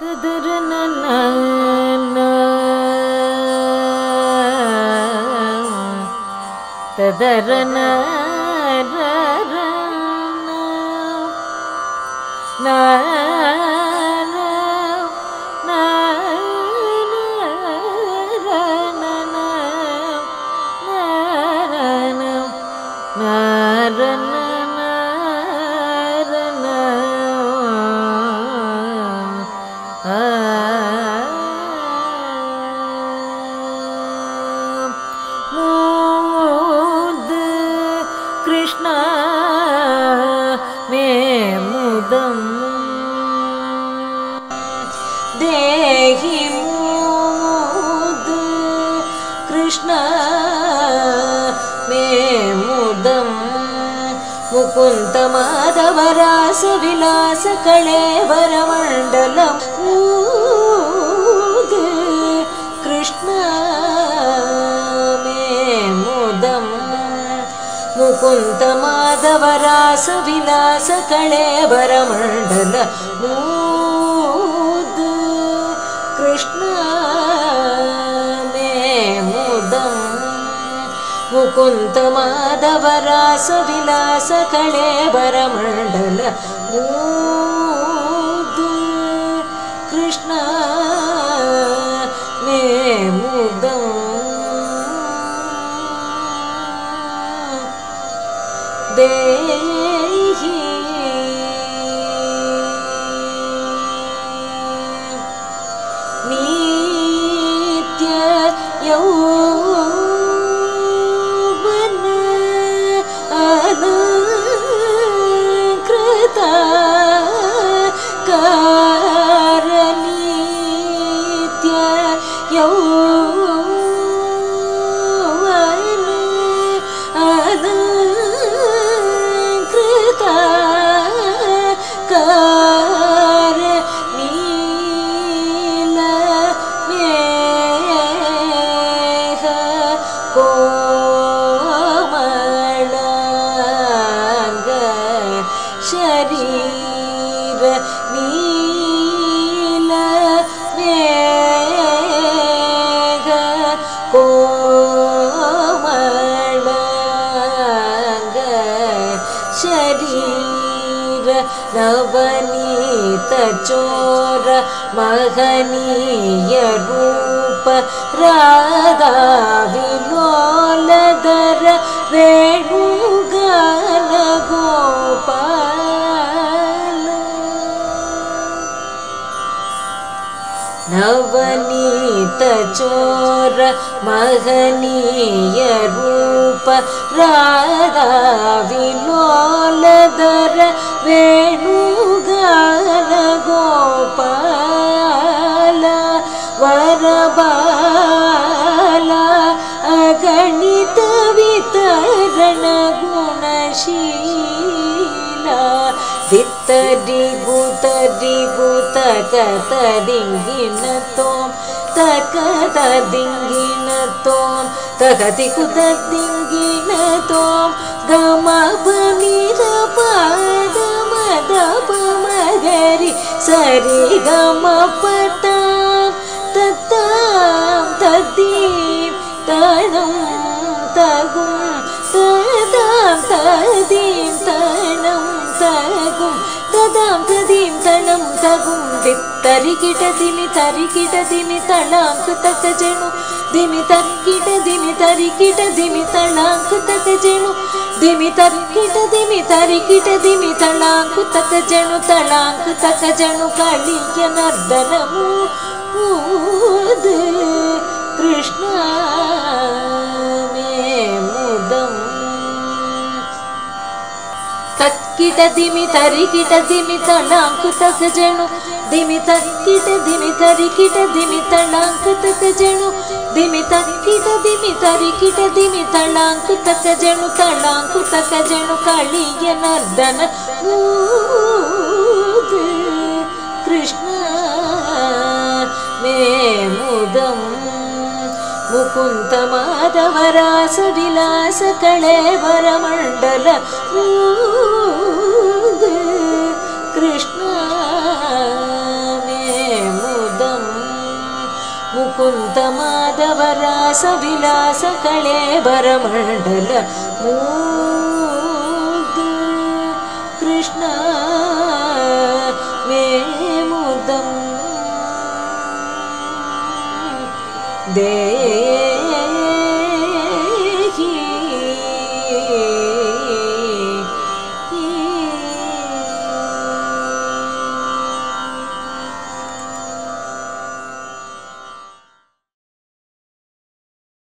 ತದರನ ನಾ मे मुदम् मुकुन्द माधवरास विलास कळेवरमण्डल मुद कृष्ण मे मुदम् मुकुन्द माधवरास मुकुन्द माधवरास विलास कळेवरमण्डल मुद कृष्ण मे मुदम् देहि नित्य यौवन शरीर नवनीत चोर महनीय रूप राधा विलोलधर चोर महनीय रूप राधा विलोलधर वेणुगान गोपाल वरबाल अगणित वितरण गुणशीला Sita di buta di buta kata dingin atom tak kata dingin atom tak kata tak dingin atom gama bani apa gama apa magari sari gama petam tetam tetip tanam tagum tetam tetip tanam तरि किट दिमि तरि किट दिमि तनाङ्क तक जनूटिमि तरि किट दिमि तणाङ्क जिमि तन kit दिमि तरि किट दिमि तणाक तक जनू तणाक तक जनू कालिज्ञ न कृष्ण ತಕ್ಕಿಟ ದಿಮಿ ತರಿಕಿಟ ದಿಮಿ ತಳಾಂಕು ತಕ ಜಣು ದಿಮಿ ತಕ್ಕಿಟ ದಿಮಿ ತರಿಕಿಟ ದಿಮಿ ತಳಾಂಕು ತಕ ಜಣು ದಿಮಿ ತಕ್ಕಿಟ ದಿಮಿ ತರಿಕಿಟ ದಿಮಿ ತಳಾಂಕು ತಕ ಜಣು ತಳಾಂಕು ತಕ ಜಣು ಕಾಳಿಯ ನರ್ದನ कुन्तमाधवरासविलासकळेवरमण्डल विलासकले कृष्ण मे मुदम् कुन्तमाधवरासविला सकले वरमण्डल कृष्ण मे मूदेव